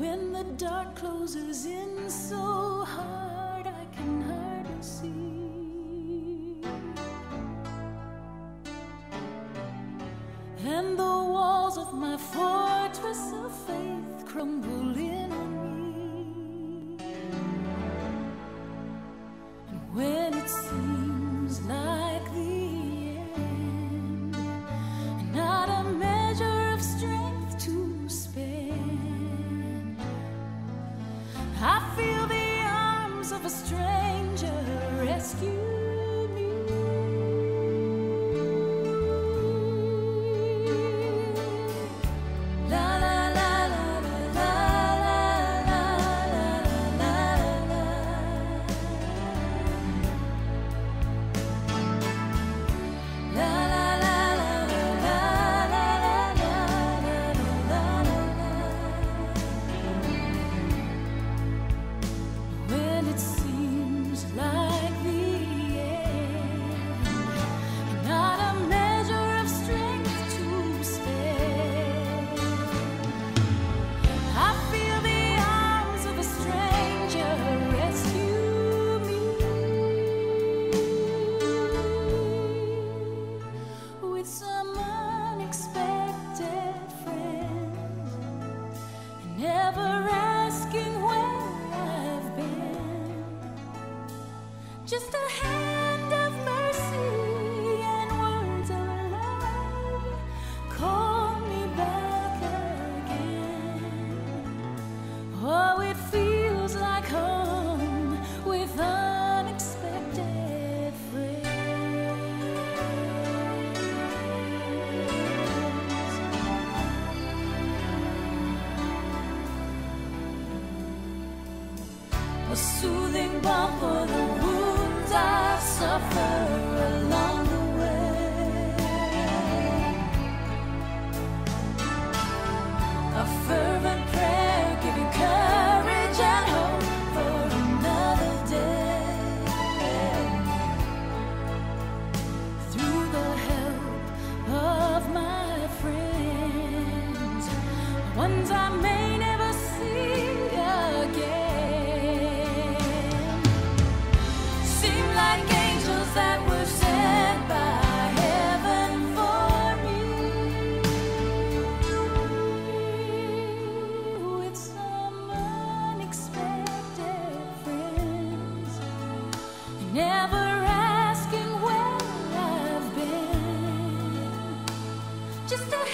when the dark closes in so hard. a first just a